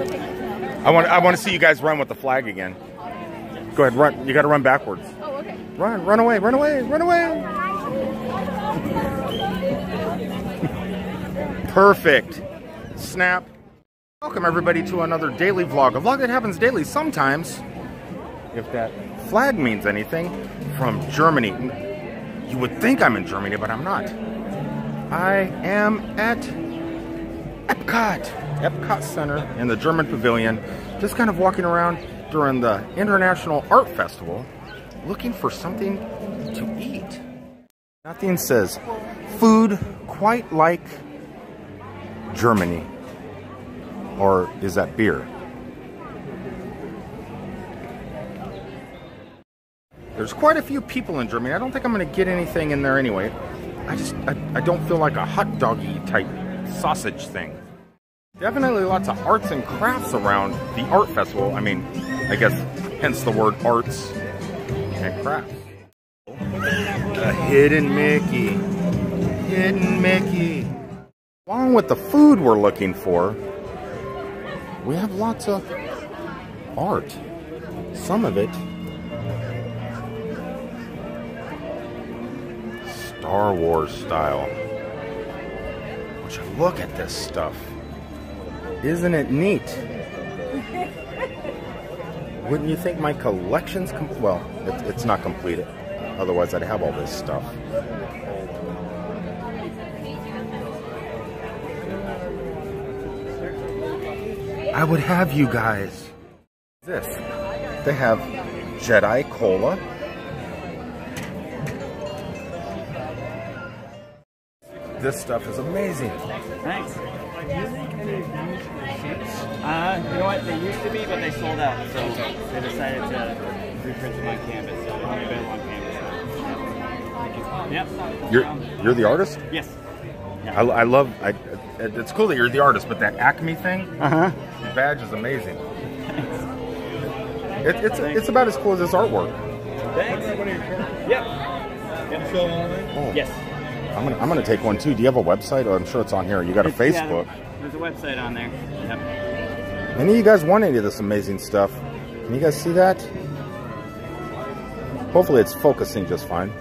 I want I want to see you guys run with the flag again. Go ahead, run. You got to run backwards. Oh, okay. Run, run away, run away, run away. Perfect. Snap. Welcome everybody to another daily vlog. A vlog that happens daily sometimes, if that flag means anything, from Germany. You would think I'm in Germany, but I'm not. I am at Epcot, Epcot Center in the German Pavilion, just kind of walking around during the International Art Festival, looking for something to eat. Nothing says food quite like Germany. Or is that beer? There's quite a few people in Germany. I don't think I'm going to get anything in there anyway. I just, I, I don't feel like a hot doggy type sausage thing. Definitely lots of arts and crafts around the art festival. I mean, I guess hence the word arts and crafts. A hidden Mickey. Hidden Mickey. Along with the food we're looking for, we have lots of art. Some of it Star Wars style. Would you look at this stuff? Isn't it neat? Wouldn't you think my collection's com- well, it, it's not completed. Otherwise, I'd have all this stuff. I would have you guys. This. They have Jedi Cola. This stuff is amazing. Thanks. Uh, you know what? They used to be, but they sold out. So they decided to reprint them on canvas. So they're only available on canvas now. Yep. You're you're the artist. Yes. I, I love. I, it's cool that you're the artist, but that Acme thing, Uh huh. badge is amazing. It, it's it's about as cool as this artwork. Thanks. Yep. Oh, Yes. I'm gonna I'm gonna take one too. Do you have a website? Oh, I'm sure it's on here. You got a It's- yeah, Facebook. there's a website on there. Yep. Any of you guys want any of this amazing stuff? Can you guys see that? Hopefully it's focusing just fine.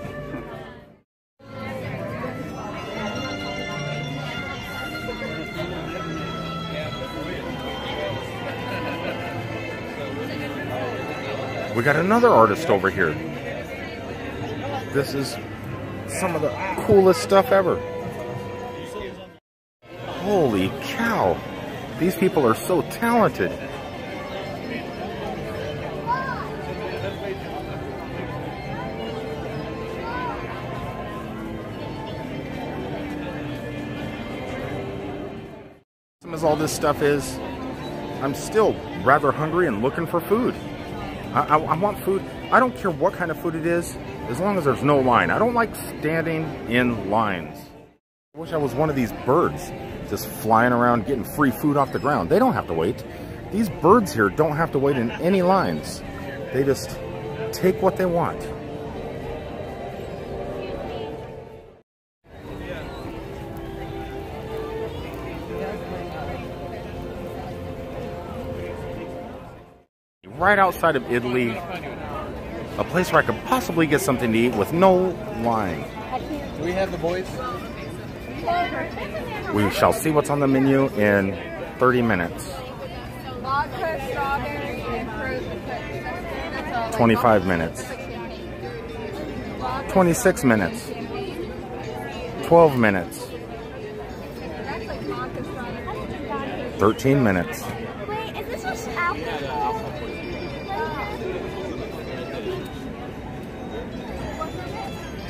We got another artist over here. This is some of the coolest stuff ever. Holy cow. These people are so talented. As all this stuff is, I'm still rather hungry and looking for food. I, I, I want food. I don't care what kind of food it is, as long as there's no line. I don't like standing in lines. I wish I was one of these birds just flying around getting free food off the ground. They don't have to wait. These birds here don't have to wait in any lines. They just take what they want. Right outside of Italy, a place where I could possibly get something to eat with no line. Do we have the boys? We shall see what's on the menu in 30 minutes. Vodka, strawberry, and frozen That's all. 25 minutes. 26 minutes. 12 minutes. 13 minutes. Wait, is this just alcohol?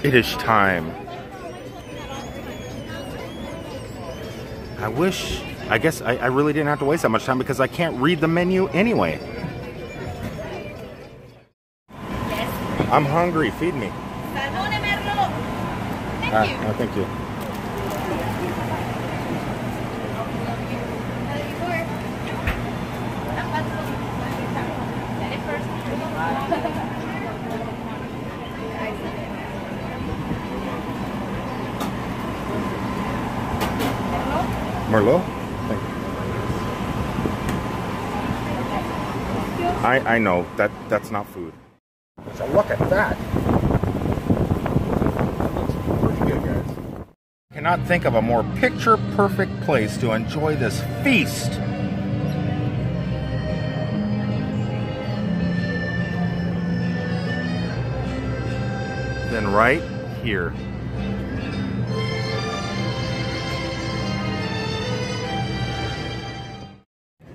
It is time. I wish, I guess I, I really didn't have to waste that much time because I can't read the menu anyway. I'm hungry. Feed me. Salmone merlo. Ah, thank you. oh, thank you. Merlot? I, I know that that's not food. So look at that. That looks pretty good, guys. Cannot think of a more picture perfect place to enjoy this feast. Than right here.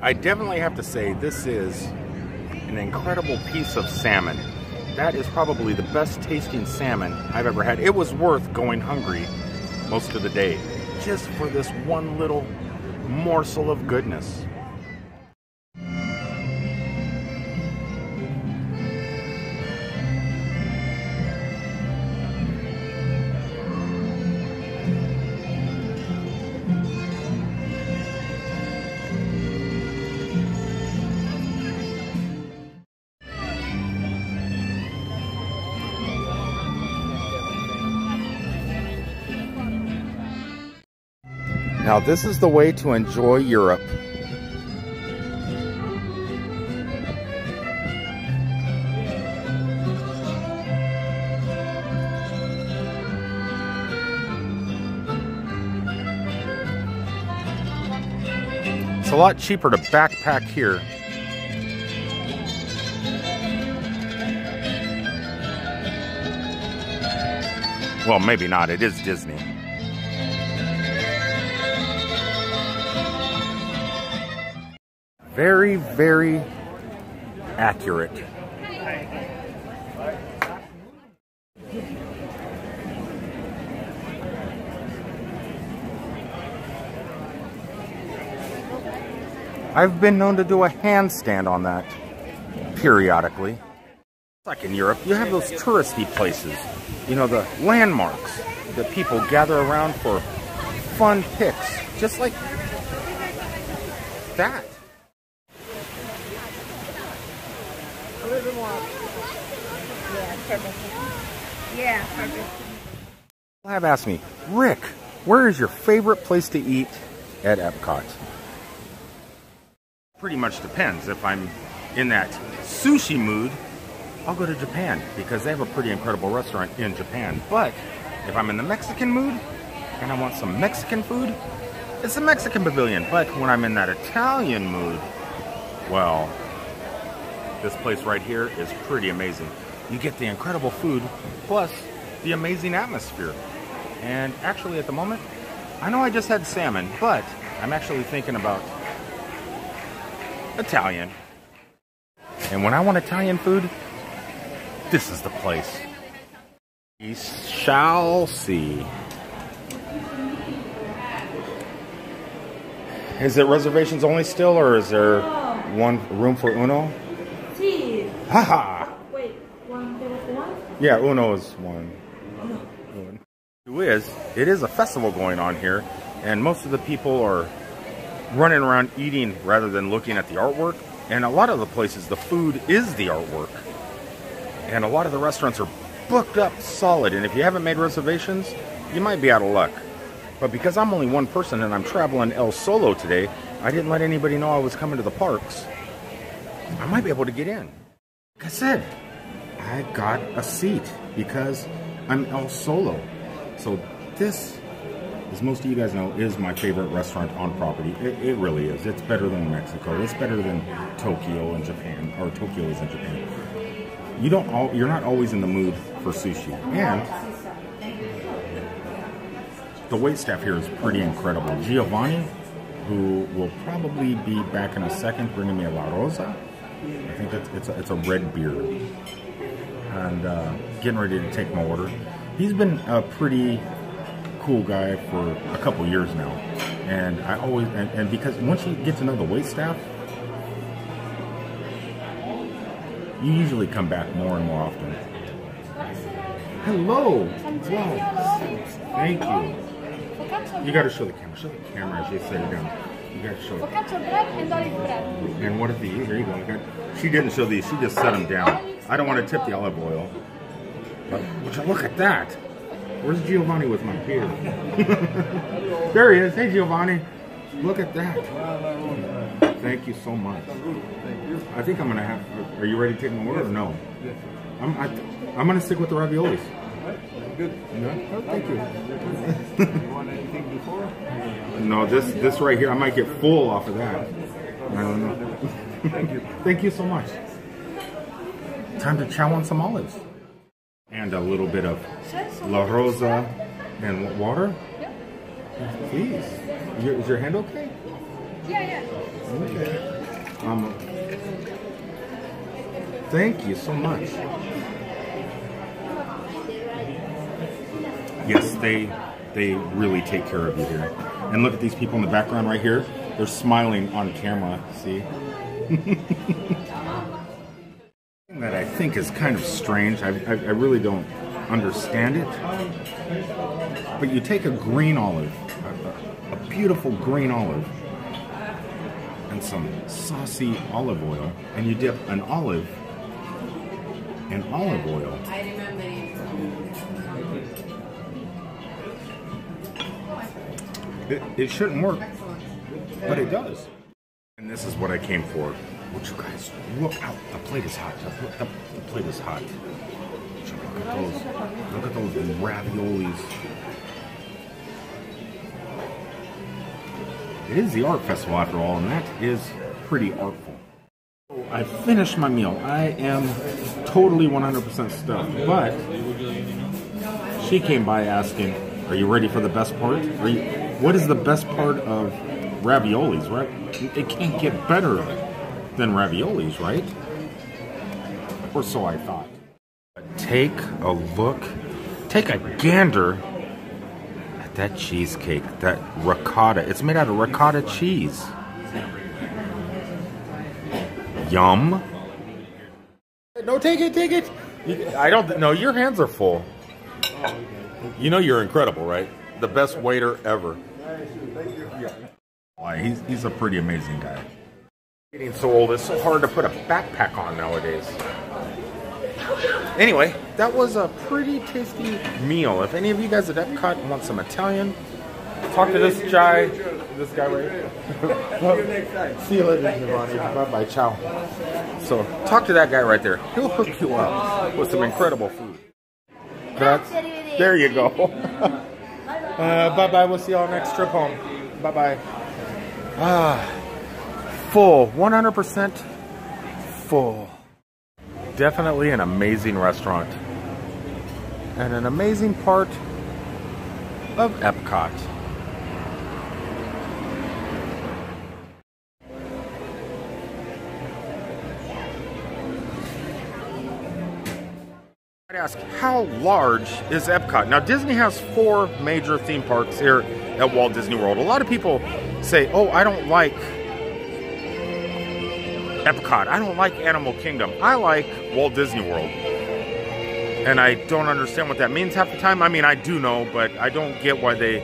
I definitely have to say this is an incredible piece of salmon. That is probably the best tasting salmon I've ever had. It was worth going hungry most of the day just for this one little morsel of goodness. Now, this is the way to enjoy Europe. It's a lot cheaper to backpack here. Well, maybe not. It is Disney. Very, very accurate. I've been known to do a handstand on that periodically. Like in Europe, you have those touristy places, you know, the landmarks that people gather around for fun pics, just like that. Yeah, perfect. Yeah, perfect. have asked me, Rick, where is your favorite place to eat at Epcot? Pretty much depends. If I'm in that sushi mood, I'll go to Japan because they have a pretty incredible restaurant in Japan. But if I'm in the Mexican mood and I want some Mexican food, it's the Mexican Pavilion. But when I'm in that Italian mood, well, this place right here is pretty amazing. You get the incredible food plus the amazing atmosphere. And actually, at the moment, I know I just had salmon, but I'm actually thinking about Italian. And when I want Italian food, this is the place. We shall see. Is it reservations only still, or is there one room for Uno? Sí. Haha! Wait, one, there was one? Yeah, Uno is one. Who is? It is a festival going on here, and most of the people are running around eating rather than looking at the artwork. And a lot of the places, the food is the artwork. And a lot of the restaurants are booked up solid. And if you haven't made reservations, you might be out of luck. But because I'm only one person and I'm traveling El Solo today, I didn't let anybody know I was coming to the parks. I might be able to get in. Like I said, I got a seat because I'm El Solo. So this, as most of you guys know, is my favorite restaurant on property. It, it really is. It's better than Mexico. It's better than Tokyo and Japan, or Tokyo is in Japan. You don't. All, you're not always in the mood for sushi, and the wait staff here is pretty incredible. Giovanni, who will probably be back in a second, bringing me a La Rosa. I think it's it's a, it's a red beer, and uh, getting ready to take my order. He's been a pretty cool guy for a couple years now, and I always and, and because once you get to know the wait staff, you usually come back more and more often. Hello. Wow. Thank you. You got to show the camera. Show the camera as you set it down. You got to show it. And. And what are these? There you go. You got, she didn't show these. She just set them down. I don't want to tip the olive oil. But would you look at that? Where's Giovanni with my beer? there he is. Hey, Giovanni. Look at that. Thank you so much. I think I'm gonna have. Are you ready to take my order or no? I'm. I'm gonna stick with the raviolis. Good. No, oh, thank you. You want anything before? No, this this right here, I might get full off of that. I don't know. Thank you. Thank you so much. Time to chow on some olives. And a little bit of La Rosa and water. Please. Your, is your hand okay? Yeah, yeah. Okay. Um, thank you so much. Yes, they they really take care of you here. And look at these people in the background right here. They're smiling on camera. See? think is kind of strange. I, I, I really don't understand it. But you take a green olive, a, a beautiful green olive, and some saucy olive oil, and you dip an olive in olive oil. It, it shouldn't work, but it does. And this is what I came for. Would you guys look out? The plate is hot. The, the, plate is hot. Look at those. Look at those raviolis. It is the art festival after all, and that is pretty artful. I finished my meal. I am totally 100% stuffed, but she came by asking, "Are you ready for the best part? You, what is the best part of raviolis? Right? It can't get better than raviolis, right? Or so I thought. Take a look, take a gander at that cheesecake, that ricotta. It's made out of ricotta cheese. Yum. No, take it, take it. I don't know. Your hands are full. You know you're incredible, right? The best waiter ever. Why, he's, he's a pretty amazing guy. Getting so old, it's so hard to put a backpack on nowadays. Anyway, that was a pretty tasty meal. If any of you guys at Epcot want some Italian, talk to this guy, this guy right here. See you later, Giovanni. Bye bye, ciao. So, talk to that guy right there. He'll hook you up with some incredible food. That's, there you go. uh, bye bye. We'll see y'all next trip home. Bye bye. Ah full. 100% full. Definitely an amazing restaurant. And an amazing part of epcot. I'd ask how large is epcot? Now disney has four major theme parks here at walt disney world. A lot of people say oh i don't like Epcot. I don't like Animal Kingdom. I like Walt Disney World. And I don't understand what that means half the time. I mean, I do know, but I don't get why they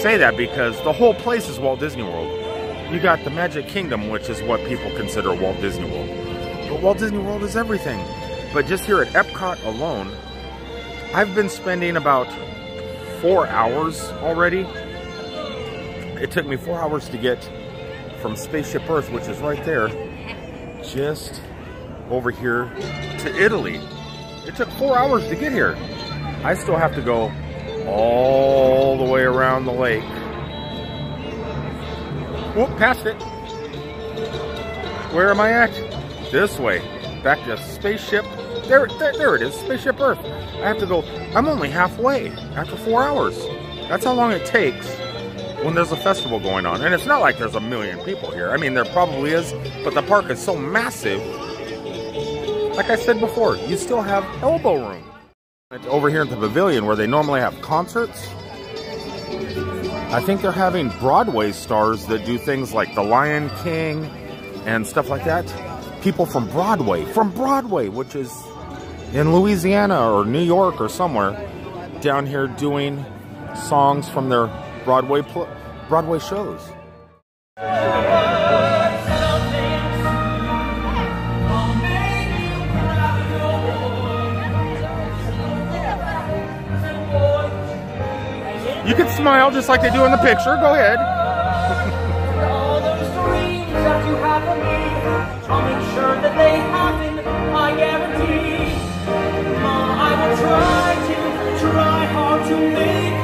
say that because the whole place is Walt Disney World. You got the Magic Kingdom, which is what people consider Walt Disney World. But Walt Disney World is everything. But just here at Epcot alone, I've been spending about four hours already. It took me four hours to get from Spaceship Earth, which is right there, just over here to Italy. It took four hours to get here. I still have to go all the way around the lake. Whoop, past it. Where am I at? This way. Back to Spaceship. There, there, there it is, Spaceship Earth. I have to go, I'm only halfway after four hours. That's how long it takes when there's a festival going on. And it's not like there's a million people here. I mean, there probably is, but the park is so massive. Like I said before, you still have elbow room. It's over here at the pavilion where they normally have concerts. I think they're having Broadway stars that do things like The Lion King and stuff like that. People from Broadway, from Broadway, which is in Louisiana or New York or somewhere, down here doing songs from their Broadway pl- Broadway shows. You can smile just like they do in the picture. Go ahead. I will try to, try hard to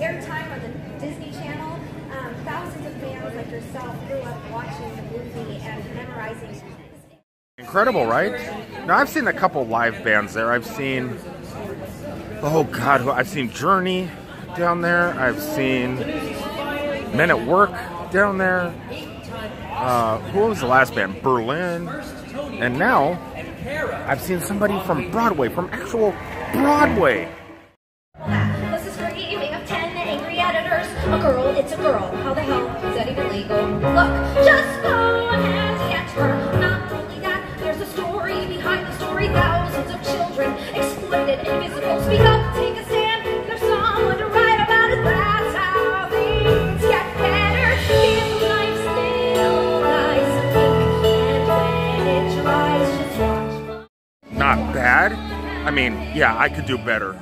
airtime on the Disney Channel, um, thousands of fans like yourself grew up watching the movie and memorizing. Incredible, right? Now I've seen a couple live bands there. I've seen, oh God, I've seen Journey down there. I've seen Men at Work down there. Uh, who was the last band? Berlin. And now I've seen somebody from Broadway, from actual Broadway. How the hell is that even legal? Look, just go ahead, catch her. Not only that, there's a story behind the story. Thousands of children exploited, invisible. Speak up, take a stand. There's someone to write about it. That's how things get better. Give life still and. When it watch. Not bad. I mean, yeah, I could do better.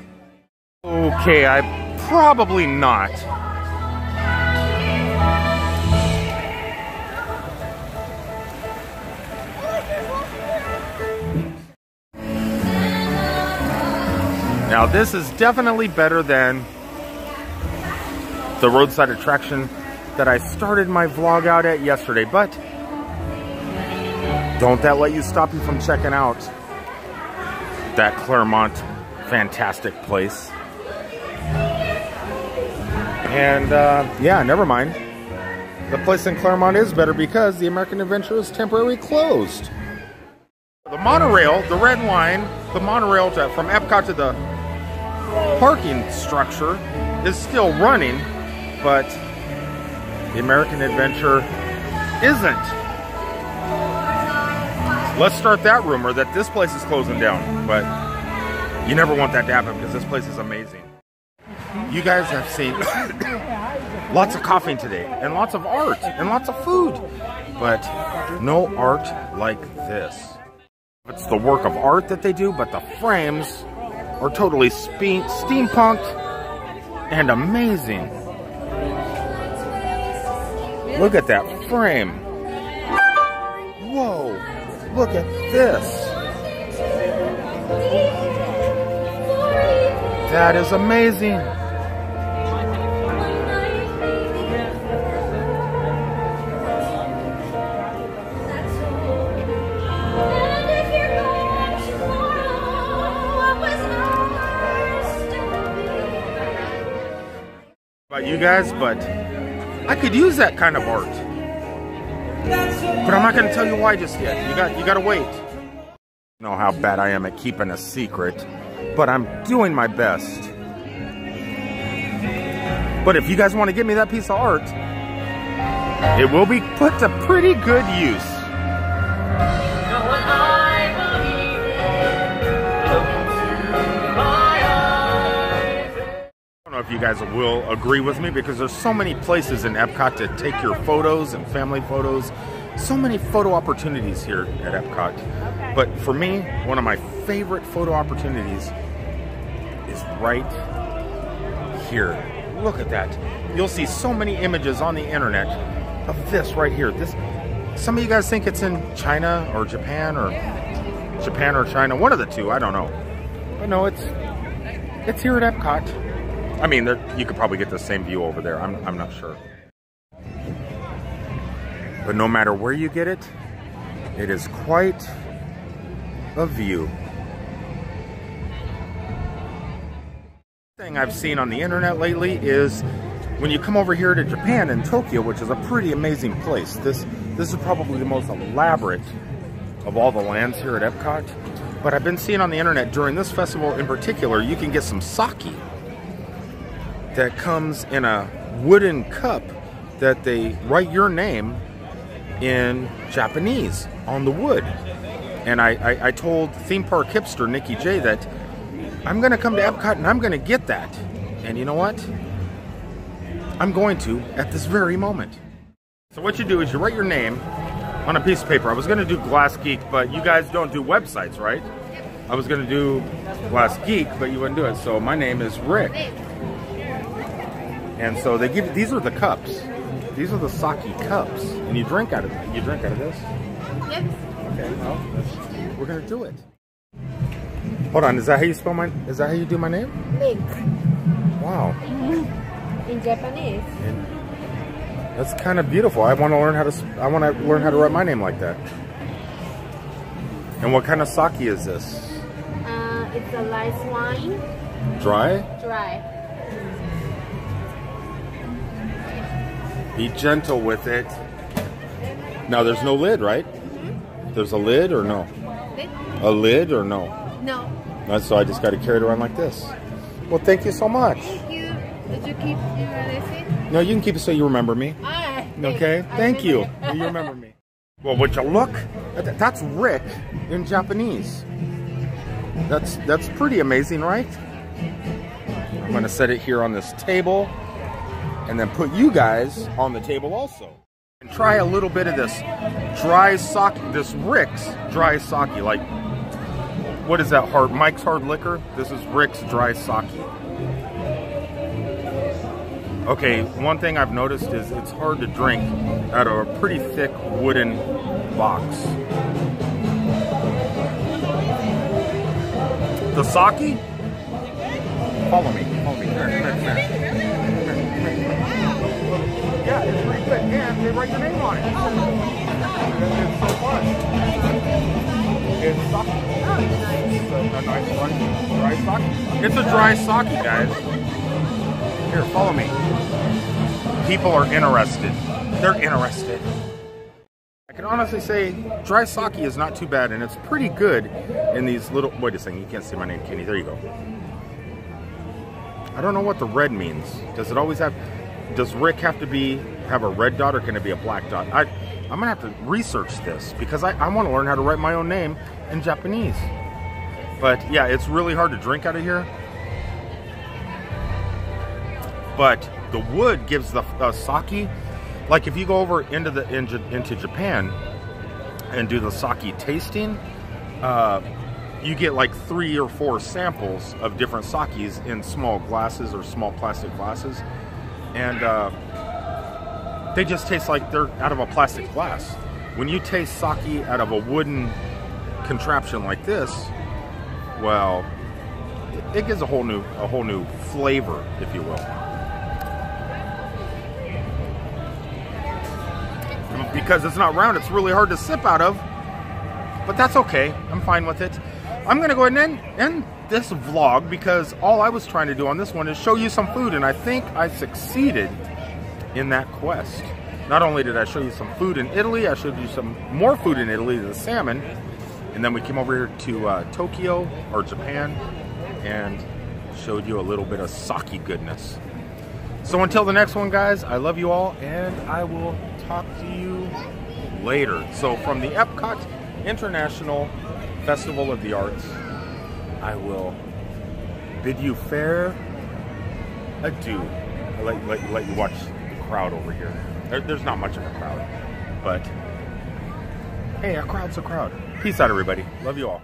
Okay, I probably not. Now, this is definitely better than the roadside attraction that I started my vlog out at yesterday, but don't that let you stop you from checking out that Clermont fantastic place. And uh, yeah, never mind. The place in Clermont is better because the American Adventure is temporarily closed. The monorail, the red line, the monorail to, from Epcot to the parking structure is still running, but the American Adventure isn't. Let's start that rumor that this place is closing down, but you never want that to happen because this place is amazing. You guys have seen lots of coughing today, and lots of art, and lots of food, but no art like this. It's the work of art that they do, but the frames are totally spe- steampunked and amazing. Look at that frame. Whoa, look at this. That is amazing. About you guys, but I could use that kind of art. But I'm not to tell you why just yet. You got you got to wait. Know how bad I am at keeping a secret, but I'm doing my best. But if you guys want to give me that piece of art, it will be put to pretty good use. Know if you guys will agree with me because there's so many places in Epcot to take your photos and family photos. So many photo opportunities here at Epcot. But for me, one of my favorite photo opportunities is right here. Look at that. You'll see so many images on the internet of this right here. This some of you guys think it's in China or Japan or Japan or China, one of the two, I don't know. But no, it's it's here at Epcot. I mean, you could probably get the same view over there. I'm, I'm not sure. But no matter where you get it, it is quite a view. Thing I've seen on the internet lately is when you come over here to Japan and Tokyo, which is a pretty amazing place, this this is probably the most elaborate of all the lands here at Epcot. But I've been seeing on the internet during this festival in particular, you can get some sake that comes in a wooden cup that they write your name in Japanese on the wood. And I, I, I told theme park hipster Nikki J that I'm going to come to Epcot and I'm going to get that. And you know what? I'm going to at this very moment. So what you do is you write your name on a piece of paper. I was going to do Glass Geek, but you guys don't do websites, right? I was going to do Glass Geek, but you wouldn't do it. So my name is Rick. And so they give these are the cups. These are the sake cups, and you drink out of it. you drink out of this. Yep. Okay, well, we're gonna do it. Hold on, is that how you spell my? Is that how you do my name? Link Wow, in Japanese. that's kind of beautiful. I want to learn how to. I want to learn how to write my name like that. And what kind of sake is this? Uh, it's a light wine, Dry? dry. Be gentle with it. Now, there's no lid, right? Mm-hmm. There's a lid or no? Lid? A lid or no? No. So I just got to carry it around like this. Well, thank you so much. Thank you. Did you keep your receipt? No, you can keep it so you remember me. Okay, I thank you. You remember me. Well, would you look? That's Rick in Japanese. That's that's pretty amazing, right? I'm gonna set it here on this table, and then put you guys on the table also. And try a little bit of this dry sake, this Rick's dry sake. Like, what is that? Hard Mike's hard liquor. This is Rick's dry sake. Okay, one thing I've noticed is it's hard to drink out of a pretty thick wooden box. The sake? Follow me. Follow me. Here, here, here. And they write your name on it. It's so fun. It's sake. It's a, a nice one. Dry sake. It's a dry sake, guys. Here, follow me. People are interested. They're interested. I can honestly say dry sake is not too bad, and it's pretty good in these little. Wait a second, you can't see my name, Kenny. There you go. I don't know what the red means. Does it always have? Does Rick have to be have a red dot, or can it be a black dot? I, I'm gonna have to research this because I, I want to learn how to write my own name in Japanese. But yeah, it's really hard to drink out of here. but the wood gives the uh, sake. Like if you go over into the into, into Japan and do the sake tasting, uh, you get like three or four samples of different sakes in small glasses or small plastic glasses, and uh, they just taste like they're out of a plastic glass. When you taste sake out of a wooden contraption like this, well, it, gives a whole new a whole new flavor, if you will. because it's not round, it's really hard to sip out of. But that's okay. I'm fine with it. I'm gonna go ahead and end, end this vlog because all I was trying to do on this one is show you some food, and I think I succeeded in that quest. Not only did I show you some food in Italy, I showed you some more food in Italy, the salmon, and then we came over here to uh, Tokyo or Japan and showed you a little bit of sake goodness. So until the next one, guys, I love you all, and I will talk to you later. So from the Epcot International Festival of the Arts, I will bid you fair adieu. I'll let, let, let you watch the crowd over here. There, there's not much of a crowd, but hey, a crowd's a crowd. Peace out, everybody. Love you all.